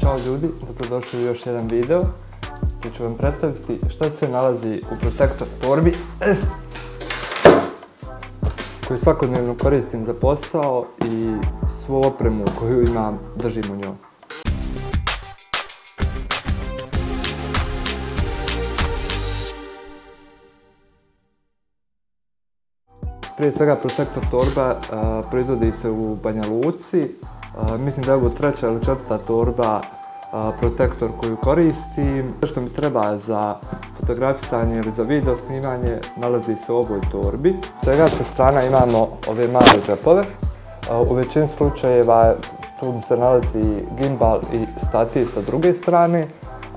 Ćao ljudi, dobrodošli u još jedan video gdje ću vam predstaviti šta se nalazi u protektor torbi eh, koju svakodnevno koristim za posao i svu opremu koju imam držim u njoj. Prije svega protektor torba proizvodi se u Banja Luci. mislim da je ovo treća ili četvrta torba protektor koju koristim. Sve što mi treba za fotografisanje ili za video snimanje nalazi se u ovoj torbi. Svega sa strana imamo ove male džepove. u većini slučajeva tu se nalazi gimbal i stativ sa druge strane,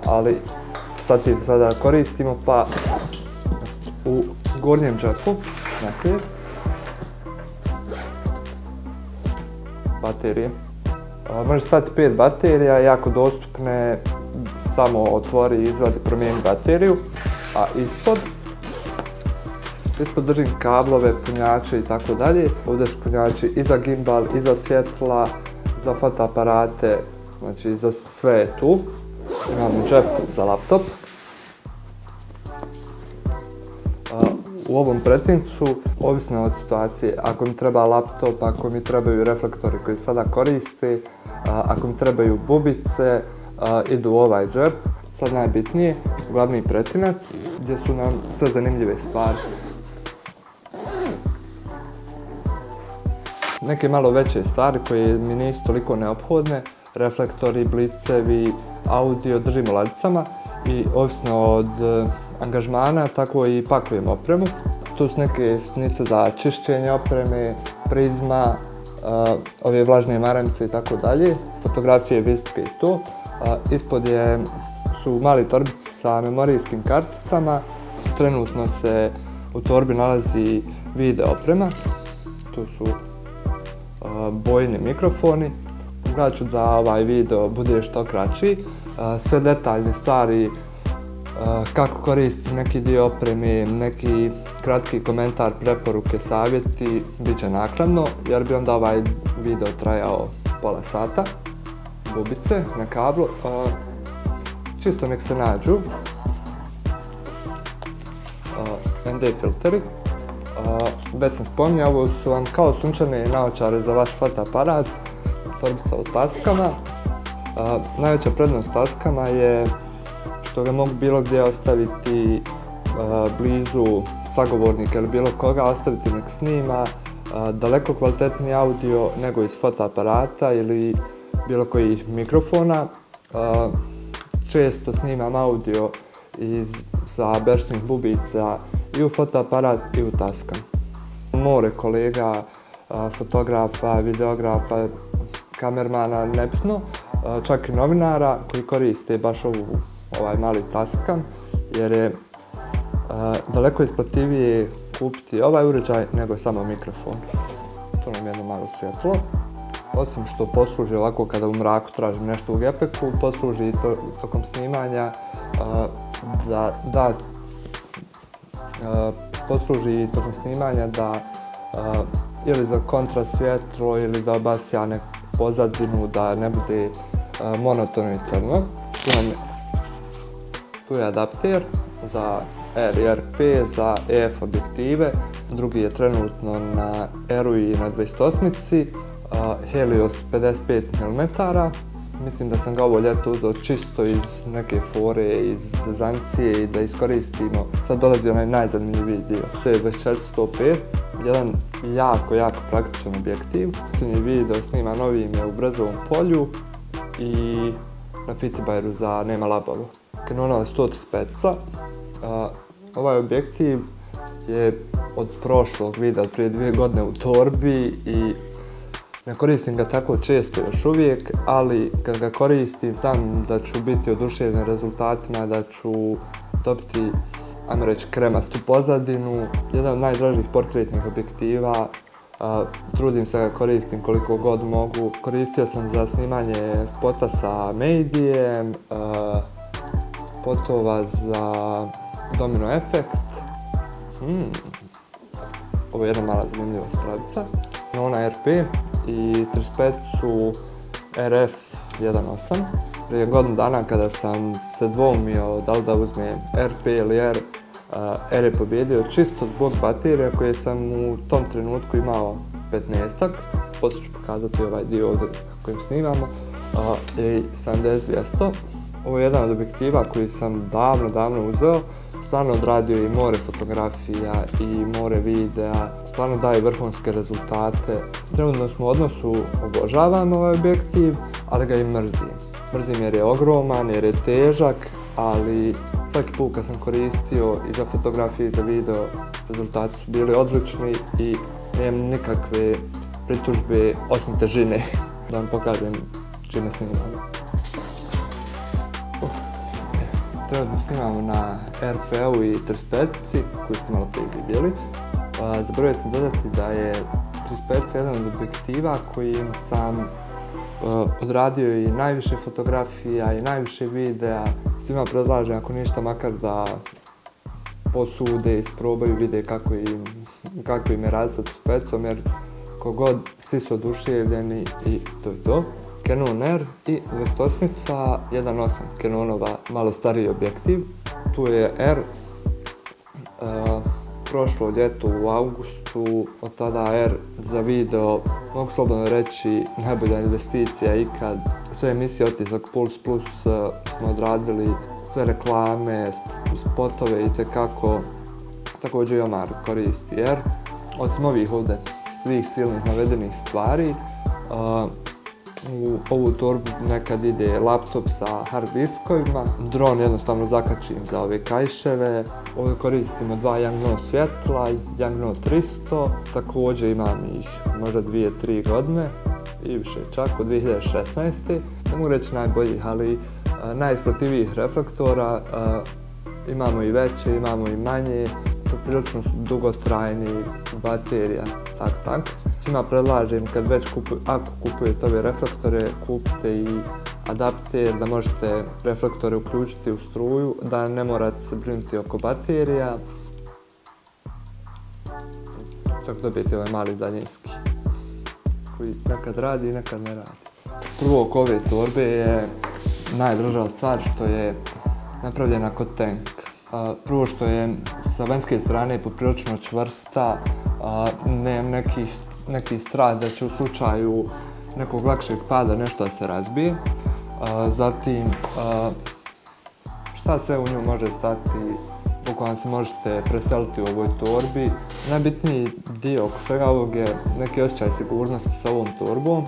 ali stativ sada koristimo pa u gornjem džepu naprijed baterije. Može stati pet baterija, jako dostupne, samo otvori, izvadi, promijeni bateriju. A ispod, ispod držim kablove, punjače i tako dalje. Ovdje su punjači i za gimbal, i za svjetla, za fotoaparate, znači za sve tu. Imamo džep za laptop. U ovom pretincu, ovisno od situacije, ako mi treba laptop, ako mi trebaju reflektori koji sada koriste, ako mi trebaju bubice, idu u ovaj džep. Sad najbitnije, glavni pretinac, gdje su nam sve zanimljive stvari. Neke malo veće stvari koje mi nisu toliko neophodne, reflektori, blicevi, audio držimo ladicama i ovisno od angažmana, tako i pakujem opremu. Tu su neke snice za čišćenje opreme, prizma, ove vlažne maramice i tako dalje, fotografije, vistke i to. Ispod je, su mali torbice sa memorijskim karticama. Trenutno se u torbi nalazi video oprema. Tu su bojni mikrofoni. Gledat ću da ovaj video bude što kraći. Sve detaljne stvari kako koristim neki dio opreme, neki kratki komentar, preporuke, savjeti, bit će nakladno jer bi onda ovaj video trajao pola sata. Bubice na kablu, čisto nek se nađu. ND filteri. Već sam spominjao, ovo su vam kao sunčane naočare za vaš fotoaparat, torbica u taskama. Najveća prednost taskama je što ga mogu bilo gdje ostaviti blizu sagovornika ili bilo koga, ostaviti nek snima daleko kvalitetni audio nego iz fotoaparata ili bilo kojih mikrofona. Često snimam audio iz, sa bubica i u fotoaparat i u taskam. More kolega, fotografa, videografa, kamermana, nebitno, čak i novinara koji koriste baš ovu ovaj mali taskan jer je daleko isplativije kupiti ovaj uređaj nego samo mikrofon. To nam je jedno malo svjetlo. Osim što posluži ovako kada u mraku tražim nešto u gepeku, posluži i tokom snimanja da, da posluži i tokom snimanja da ili za kontrast svjetlo ili da obasja neku pozadinu da ne bude monotono i crno. Tu je adapter za R i RP za EF objektive. Drugi je trenutno na R-u i na 28-ici. Helios 55 mm. Mislim da sam ga ovo ljeto uzeo čisto iz neke fore, iz zancije i da iskoristimo. Sad dolazi onaj najzanimljiviji dio. To je 2405, jedan jako, jako praktičan objektiv. Posljednji video snima novim je u Brezovom polju i na Ficibajru za Nema labavu. Canonova 135 Ovaj objektiv je od prošlog videa, prije dvije godine u torbi i ne koristim ga tako često još uvijek, ali kad ga koristim znam da ću biti oduševljen rezultatima, da ću dobiti, ajmo reći, kremastu pozadinu. Jedan od najdražih portretnih objektiva, trudim se ga koristim koliko god mogu. Koristio sam za snimanje spota sa Medijem, spotova za domino efekt. Hmm. ovo je jedna mala zanimljiva stravica. Ona RP i 35 su RF 1.8. Prije godinu dana kada sam se dvomio da li da uzmem RP ili R, R je pobjedio čisto zbog baterija koje sam u tom trenutku imao 15-ak. Poslije ću pokazati ovaj dio ovdje kojim snimamo. I 7200. Ovo je jedan od objektiva koji sam davno, davno uzeo. Stvarno odradio i more fotografija i more videa. Stvarno daje vrhunske rezultate. Trenutno smo u odnosu, obožavam ovaj objektiv, ali ga i mrzim. Mrzim jer je ogroman, jer je težak, ali svaki put kad sam koristio i za fotografije i za video, rezultati su bili odlični i nemam nikakve pritužbe osim težine. Da vam pokažem čime snimamo. Trenutno snimamo na RP-u i 35 koji ste malo prije vidjeli. Zaboravio sam dodati da je 35 jedan od objektiva kojim sam odradio i najviše fotografija i najviše videa. Svima predlažem ako ništa makar da posude, isprobaju, vide kako im, je rad sa 35 jer kogod svi su oduševljeni i to je to. Canon R i 28 1.8 Canonova malo stariji objektiv. Tu je R uh, prošlo ljeto u augustu, od tada R za video, mogu slobodno reći, najbolja investicija ikad. Sve emisije Otisak Puls Plus uh, smo odradili, sve reklame, spotove i tekako. Također i Omar koristi R. Osim ovih ovdje svih silnih navedenih stvari, uh, u ovu torbu nekad ide laptop sa hard diskovima, dron jednostavno zakačim za ove kajševe, ovdje koristimo dva Yangno svjetla, Yangno 300, također imam ih možda dvije, tri godine i više čak od 2016. Ne mogu reći najboljih, ali najisplativijih reflektora imamo i veće, imamo i manje, prilično su dugotrajni baterija, tak tak. Svima predlažem kad već kupuj, ako kupujete ove reflektore, kupite i adapter da možete reflektore uključiti u struju, da ne morate se brinuti oko baterija. Čak dobijete ovaj mali daljinski koji nekad radi i nekad ne radi. Prvo oko ove torbe je najdraža stvar što je napravljena kod tank. Prvo što je sa vanjske strane poprilično čvrsta, nemam neki, neki strah da će u slučaju nekog lakšeg pada nešto da se razbije. Zatim, šta sve u nju može stati, bukvalno se možete preseliti u ovoj torbi. Najbitniji dio oko svega ovog je neki osjećaj sigurnosti sa ovom torbom.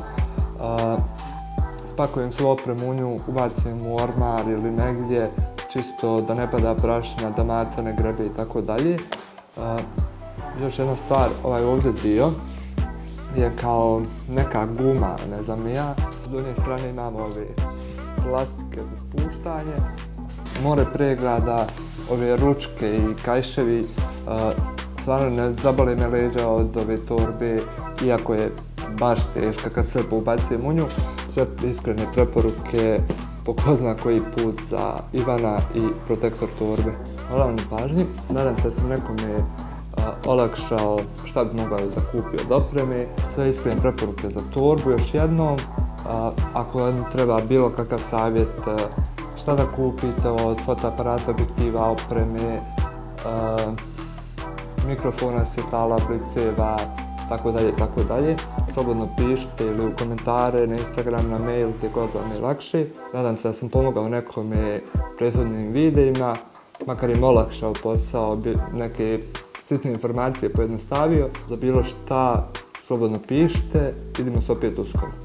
Spakujem svu opremu u nju, ubacim u ormar ili negdje, čisto da ne pada prašina, da maca ne grebe i tako dalje. Još jedna stvar, ovaj ovdje dio je kao neka guma, ne znam ja. S donje strane imamo ove plastike za spuštanje. More pregrada, ove ručke i kajševi, stvarno ne zabole me leđa od ove torbe, iako je baš teška kad sve pobacujem u nju. Sve iskrene preporuke po ko zna koji put za Ivana i protektor torbe. Hvala vam na pažnji, nadam se da sam nekome olakšao šta bi mogao da kupi od opreme. Sve iskrene preporuke za torbu još jednom. ako vam treba bilo kakav savjet šta da kupite od fotoaparata, objektiva, opreme, mikrofona, svjetala, bliceva, tako dalje, tako dalje. Slobodno pišite ili u komentare, na Instagram, na mail, gdje god vam je lakše. Nadam se da sam pomogao nekome prethodnim videima, makar im olakšao posao, neke sitne informacije pojednostavio. Za bilo šta, slobodno pišite. Vidimo se opet uskoro.